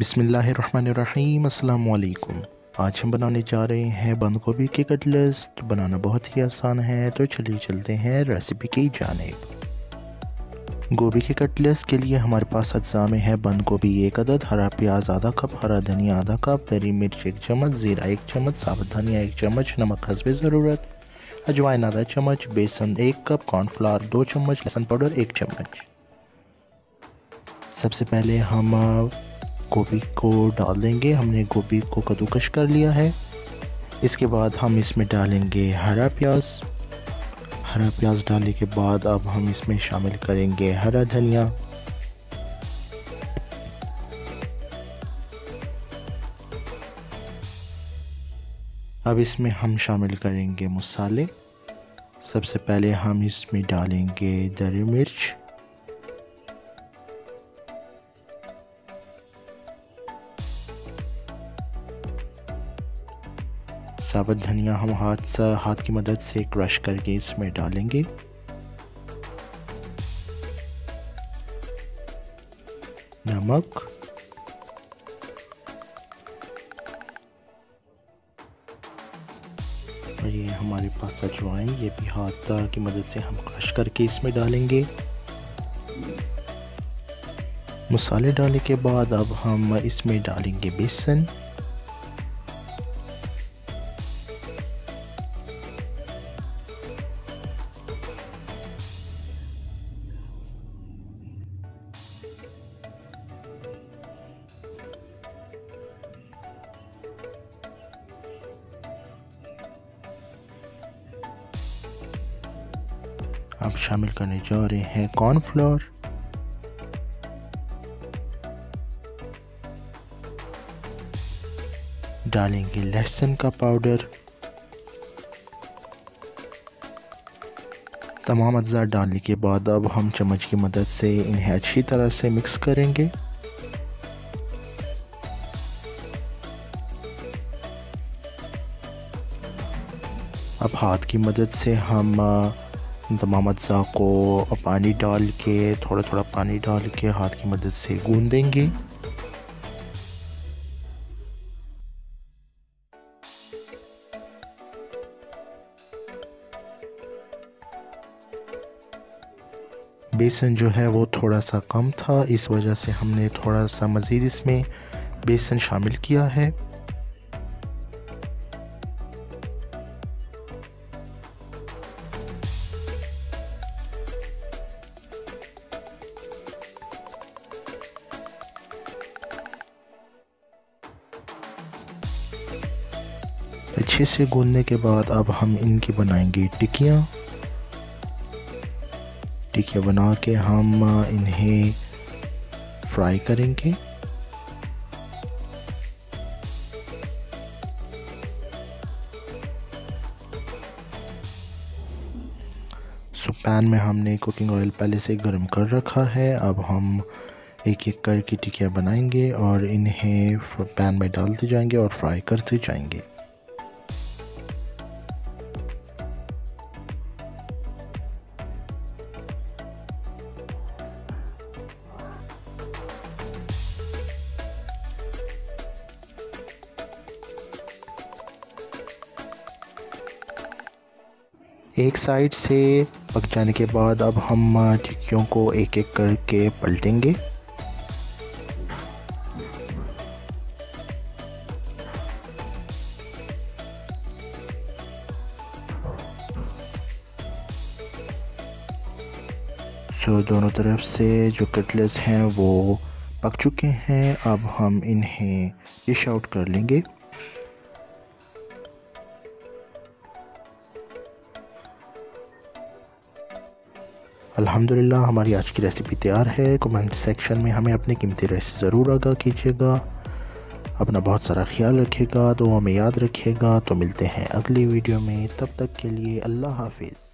बिसमीम अल्लाम आज हम बनाने जा रहे हैं बंद गोभी के कटलेस तो बनाना बहुत ही आसान है तो चलिए चलते हैं रेसिपी की जानेब। गोभी के कटलेस के लिए हमारे पास अज्जा में है बंद गोभी एक अदद, हरा प्याज आधा कप, हरा धनिया आधा कप, हरी मिर्च एक चम्मच, ज़ीरा एक चम्मच, साबुत धनिया एक चम्मच, नमक हसब ज़रूरत, अजवाइन आधा चम्मच, बेसन एक कप, कॉर्नफ्लावर दो चम्मच, लहसुन पाउडर एक चम्मच। सबसे पहले हम गोभी को डाल देंगे हमने गोभी को कद्दूकश कर लिया है। इसके बाद हम इसमें डालेंगे हरा प्याज। हरा प्याज डालने के बाद अब हम इसमें शामिल करेंगे हरा धनिया। अब इसमें हम शामिल करेंगे मसाले। सबसे पहले हम इसमें डालेंगे दरी मिर्च। साबुत धनिया हम हाथ हाथ की मदद से क्रश करके इसमें डालेंगे। नमक। और ये हमारे पास अजवाइन ये भी हाथ की मदद से हम क्रश करके इसमें डालेंगे। मसाले डालने के बाद अब हम इसमें डालेंगे बेसन। अब शामिल करने जा रहे हैं कॉर्नफ्लोर डालेंगे लहसुन का पाउडर तमाम अज्जा डालने के बाद अब हम चम्मच की मदद से इन्हें अच्छी तरह से मिक्स करेंगे। अब हाथ की मदद से हम तमाम अज्जा को पानी डाल के थोड़ा थोड़ा पानी डाल के हाथ की मदद से गूंद देंगे। बेसन जो है वो थोड़ा सा कम था, इस वजह से हमने थोड़ा सा मज़ीद इसमें बेसन शामिल किया है। अच्छे से गूंदने के बाद अब हम इनकी बनाएँगे टिक्कियाँ टिक्कियाँ बना के हम इन्हें फ्राई करेंगे। सो, पैन में हमने कुकिंग ऑयल पहले से गर्म कर रखा है। अब हम एक एक करके टिक्कियाँ बनाएँगे और इन्हें पैन में डालते जाएँगे और फ्राई करते जाएँगे। एक साइड से पक जाने के बाद अब हम टिक्कियों को एक एक करके पलटेंगे। सो दोनों तरफ़ से जो कटलेस हैं वो पक चुके हैं। अब हम इन्हें डिश आउट कर लेंगे। अल्हम्दुलिल्लाह, हमारी आज की रेसिपी तैयार है। कमेंट सेक्शन में हमें अपने कीमती रेसिपी ज़रूर आगा कीजिएगा। अपना बहुत सारा ख्याल रखिएगा तो हमें याद रखिएगा। तो मिलते हैं अगली वीडियो में। तब तक के लिए अल्लाह हाफिज़।